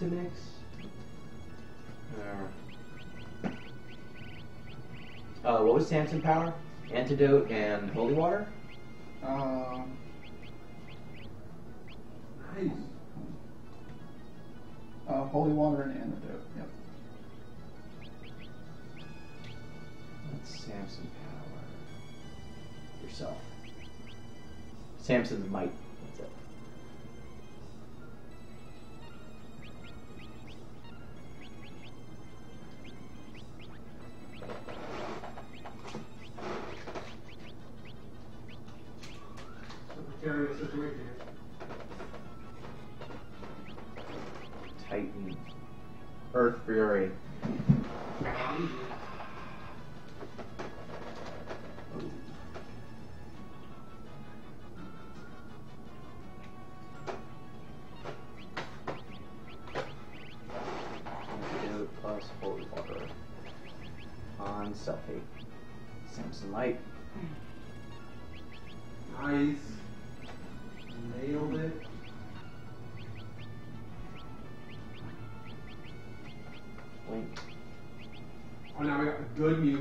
to mix? Uh, uh, what was Samson power? Antidote and holy water? Um, Nice. uh, holy water and antidote. Yep. What's Samson power? Yourself. Samson's might. That's it. Titan. Earth Fury.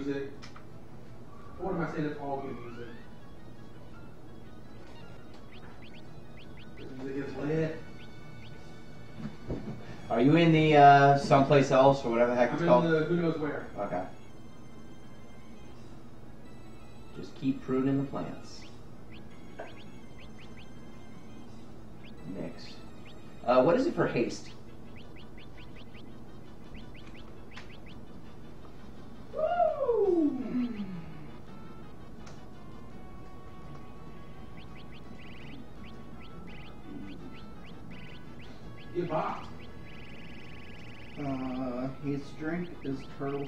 Music. What am I saying? It's all good music. This music is lit. Are you in the uh, someplace else or whatever the heck I'm it's in called? the who knows where. Okay. Just keep pruning the plants. Next. Uh, what is it for haste?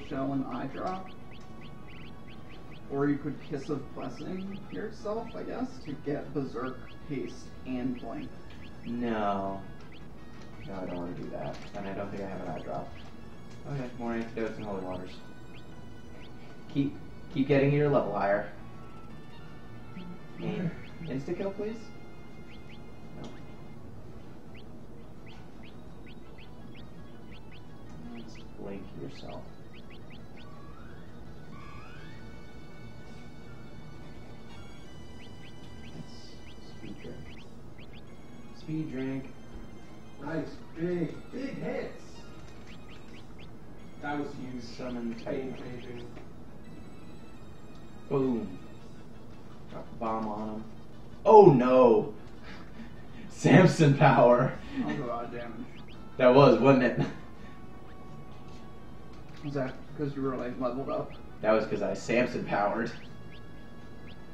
Turtle shell and eye drop. Or you could kiss of blessing yourself, I guess, to get berserk, haste, and blink. No. No, I don't want to do that. And I don't think I have an eye drop. Okay, more antidotes and holy waters. Keep keep getting your level higher. And insta kill, please. No. Let's blink yourself. Speed drink. Nice. Big, big hits. That was huge. Summon Titan. changing. Boom. Drop a bomb on him. Oh no! Samson power. That was a lot of damage. That was, wasn't it? Was that because you were like leveled up? That was because I Samson powered.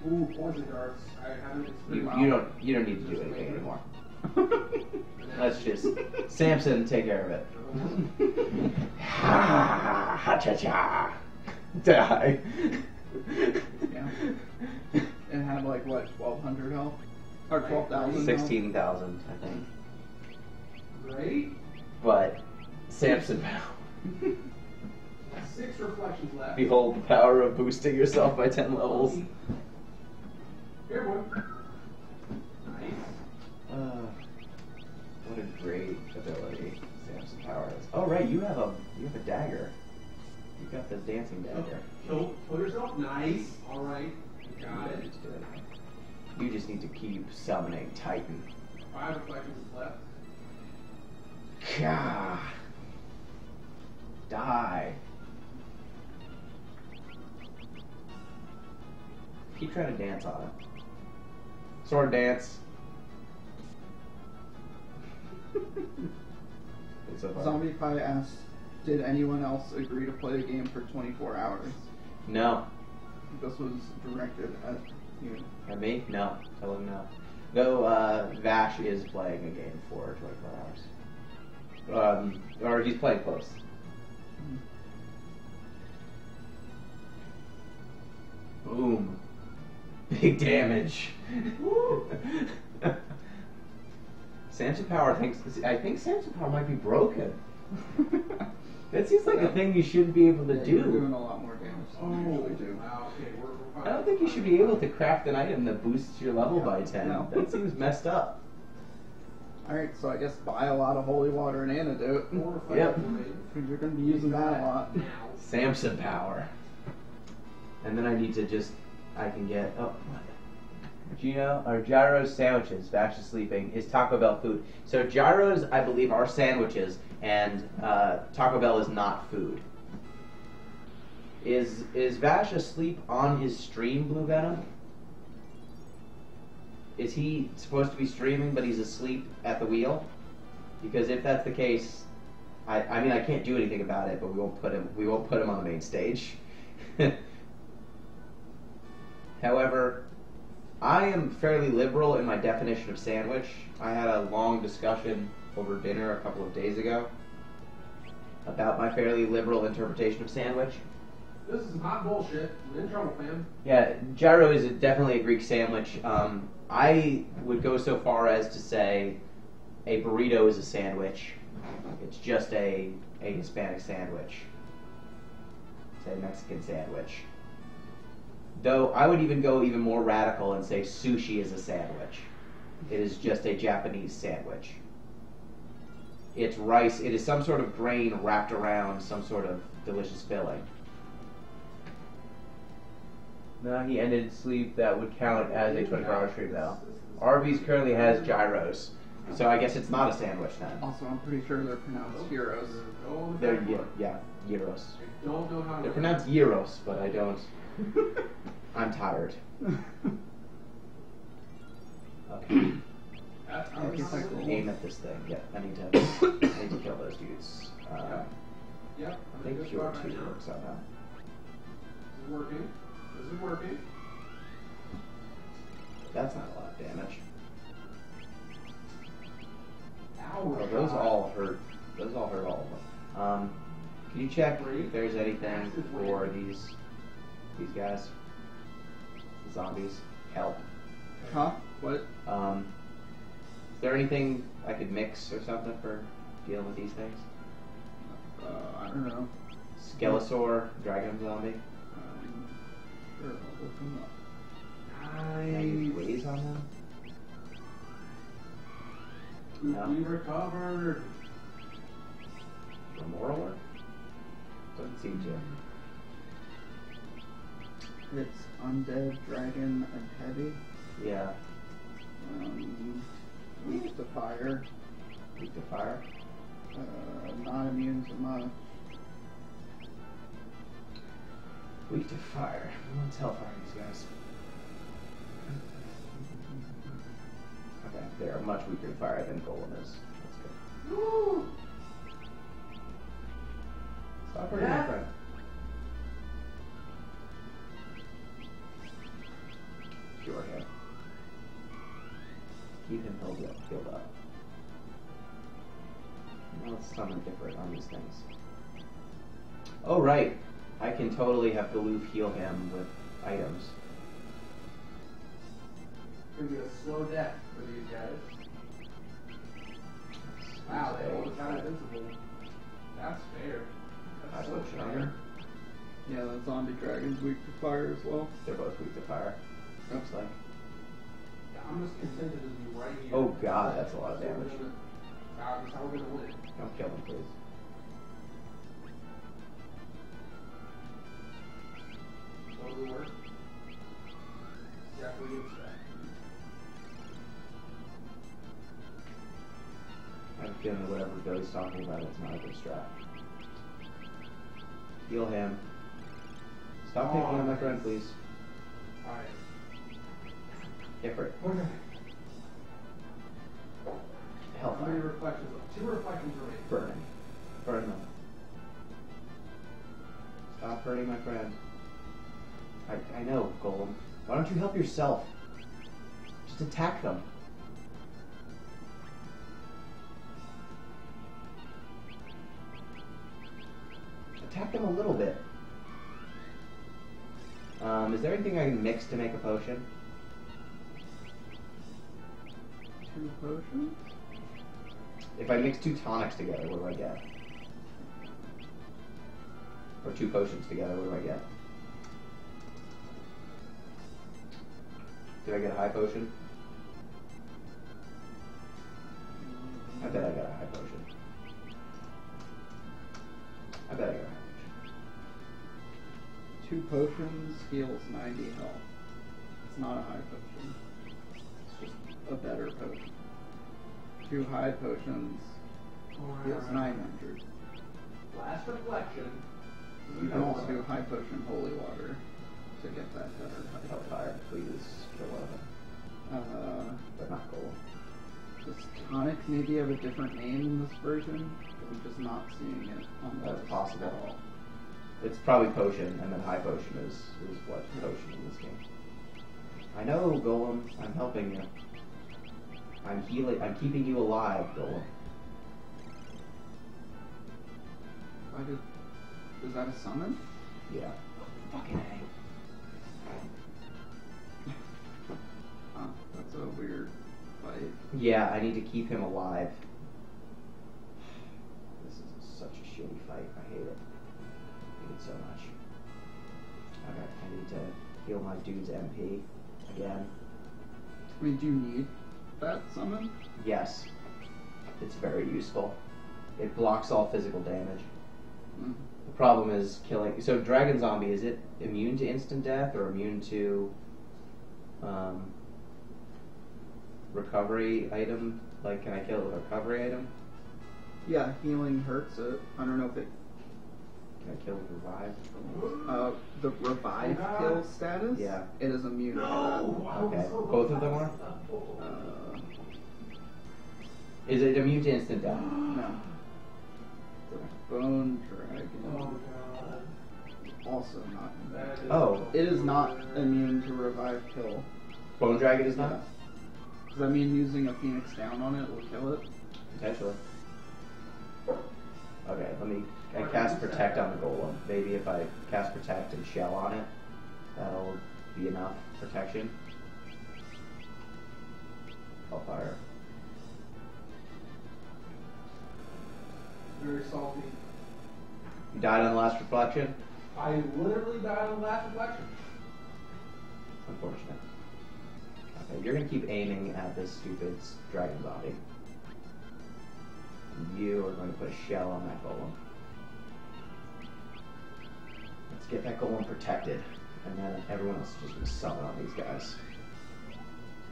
Ooh, poison darts. I haven't You, you don't you don't need to do anything anymore. Let's just Samson take care of it. Ha ha ha cha cha. Die. Yeah. It had like what, twelve hundred health? Or twelve thousand? Sixteen thousand, I think. Right? But Samson power. Six reflections left. Behold the power of boosting yourself by ten levels. Here, boy. What a great ability Samson Power is. Oh right, you have a you have a dagger. You got the dancing dagger. Kill, kill yourself. Nice. All right. You got it. Just. You just need to keep summoning Titan. Five reflections left. Gah. Die. Keep trying to dance on it. Sword dance. What's far? Zombie Pie asked, did anyone else agree to play the game for 24 hours? No. This was directed at you. And me? No. Tell him no. Though uh, Vash is playing a game for 24 hours. Um, or he's playing close. Boom. Big damage. Samson Power thinks I think Samson Power might be broken. That seems like a thing you shouldn't be able to Yeah, You're doing a lot more damage than you usually do. Wow. Okay. We're, we're I don't think you should be able to craft an item that boosts your level by 10. No. That seems messed up. Alright, so I guess buy a lot of holy water and antidote. Four or five Yep. Because you're going to be using that a lot. Now. Samson power. And then I need to just, I can get, oh, what? Gino, or Gyro's sandwiches, Vash is sleeping, is Taco Bell food. So Gyro's, I believe, are sandwiches, and uh, Taco Bell is not food. Is is Vash asleep on his stream, Blue Venom? Is he supposed to be streaming, but he's asleep at the wheel? Because if that's the case, I, I mean I can't do anything about it, but we won't put him we won't put him on the main stage. However, I am fairly liberal in my definition of sandwich. I had a long discussion over dinner a couple of days ago about my fairly liberal interpretation of sandwich. This is hot bullshit. I'm in trouble, fam. Yeah, gyro is a, definitely a Greek sandwich. Um, I would go so far as to say a burrito is a sandwich. It's just a a Hispanic sandwich. It's a Mexican sandwich. Though I would even go even more radical and say sushi is a sandwich. It is just a Japanese sandwich. It's rice. It is some sort of grain wrapped around some sort of delicious filling. No, he ended sleep. That would count as a 24 hour stream, though. Arby's currently has gyros. So I guess it's not a sandwich then. Also, I'm pretty sure they're pronounced heroes. Go with They're, that yeah, yeah, gyros. I don't know how to. They're pronounced gyros, but I don't. I'm tired. Okay. That's how Okay, it's. Aim at this thing. Yeah, I need to. I need to kill those dudes. Uh, Yep. I I'm in think good pure two right works somehow. This is it working. This is working. That's not a lot of damage. Ow. Oh, those all hurt. Those all hurt all of them. Um, can you check if there's anything for these these guys? The zombies. Help. Huh? What? Um, is there anything I could mix or something for dealing with these things? Uh, I don't know. Skelesaur, dragon zombie. Um, sure, I'll look them up. I use ways on them? No. We recovered. For moral? Doesn't seem to. It's undead, dragon, and heavy. Yeah. Um, weak to fire. Weak to fire. Uh, not immune to much. Weak to fire. Let's hellfire these guys. Okay, they are much weaker to fire than Golem is. That's good. Woo! Stop hurting my Yeah. friend. Let's summon different on these things. Oh right, I can totally have Galoof heal him with items. It's gonna be a slow death for these guys. Wow, they almost got invincible. That's fair. That's so fair. Yeah, that zombie dragon's weak to fire as well. They're both weak to fire. Looks like. Yeah, I'm just content to be right here. Oh, God, that's a lot of That's how we're damage. Gonna- That's how we're gonna win. Don't kill him, please. Totally work. Exactly what I have a feeling that whatever Billy's talking about is not a good strat. Heal him. Stop picking on my friend, please. Alright. Ifrit. Okay. How many Hellfire. reflections? Two reflections remain. Burn. Burn them. Stop hurting my friend. I, I know, Golem. Why don't you help yourself? Just attack them. Attack them a little bit. Um, is there anything I can mix to make a potion? Two potions? If I mix two tonics together, what do I get? Or two potions together, what do I get? Did I get a high potion? I bet I got a high potion. I bet I got a high potion. Two potions heals 90 health. It's not a high potion. It's just a better potion. Two high potions heals 900. Last reflection. You can also do high potion holy water to get that better high Hellfire, please. Kill one of them. Uh, But not gold. does tonic maybe have a different name in this version? I'm just not seeing it on the That's possible. at all. It's probably potion, and then high potion is, is what potion in this game. I know, Golem. I'm helping you. I'm healing. I'm keeping you alive, Golem. Why did, is that a summon? Yeah. Fucking A. Huh, that's a weird fight. Yeah, I need to keep him alive. This is such a shitty fight. I hate it. I hate it so much. Okay, I need to heal my dude's MP again. I mean, do you need that summon? Yes. It's very useful. It blocks all physical damage. Mm. The problem is killing. So, Dragon Zombie, is it immune to instant death or immune to um, recovery item? Like, can I kill a recovery item? Yeah, healing hurts it. I don't know if it. Can I kill revive? Uh, the revive kill status? Yeah. It is immune to Okay. Both of them are? Uh, Is it immune to instant death? no. The bone dragon. Oh god. Also not immune. Oh. It is not immune to revive kill. Bone Dragon is not? Does that mean using a phoenix down on it will kill it? Potentially. Okay, let me. I cast Protect on the Golem. Maybe if I cast Protect and Shell on it, that'll be enough protection. Hellfire. very salty. You died on the last reflection? I literally died on the last reflection. Unfortunate. Okay, you're gonna keep aiming at this stupid dragon zombie. You are going to put a shell on that golem. Let's get that golem protected, and then everyone else is just gonna summon on these guys.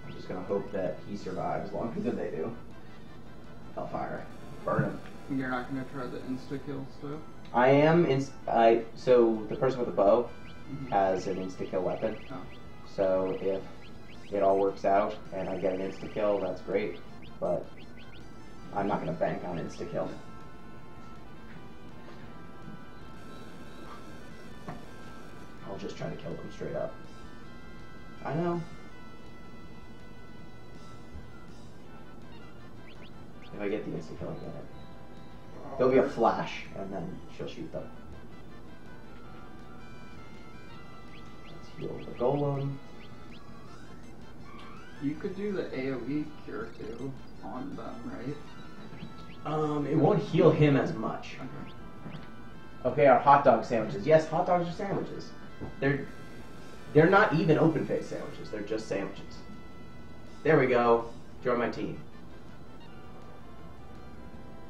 I'm just gonna hope that he survives longer than they do. Hellfire, burn him. You're not gonna try the insta kill stuff? I am in. I so the person with the bow Mhm. has an insta kill weapon. Oh. So if it all works out and I get an insta kill, that's great. But I'm not going to bank on insta kill. I'll just try to kill them straight up. I know. If I get the insta kill, I get it. There'll be a flash, and then she'll shoot them. Let's heal the golem. You could do the AoE cure too on them, right? Um, it won't heal him as much. Okay. Our hot dog sandwiches. Yes, hot dogs are sandwiches. They're they're not even open faced sandwiches. They're just sandwiches. There we go. Join my team.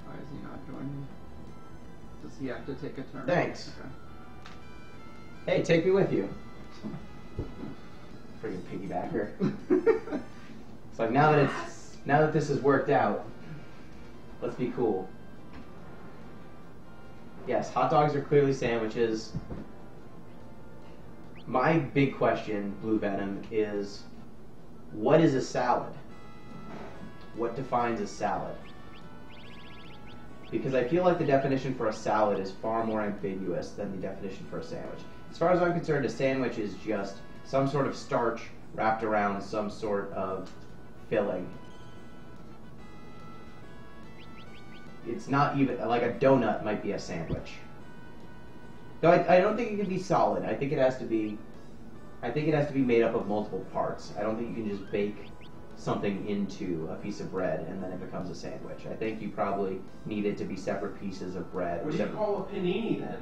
Why is he not joining? Does he have to take a turn? Thanks. Okay. Hey, take me with you. Freaking piggybacker. It's like now that it's now that this has worked out, let's be cool. Yes, hot dogs are clearly sandwiches. My big question, Blue Venom, is what is a salad? What defines a salad? Because I feel like the definition for a salad is far more ambiguous than the definition for a sandwich. As far as I'm concerned, a sandwich is just some sort of starch wrapped around some sort of filling. It's not even like a donut might be a sandwich. Though I, I don't think it can be solid. I think it has to be. I think it has to be made up of multiple parts. I don't think you can just bake something into a piece of bread and then it becomes a sandwich. I think you probably need it to be separate pieces of bread. What do you call a panini then?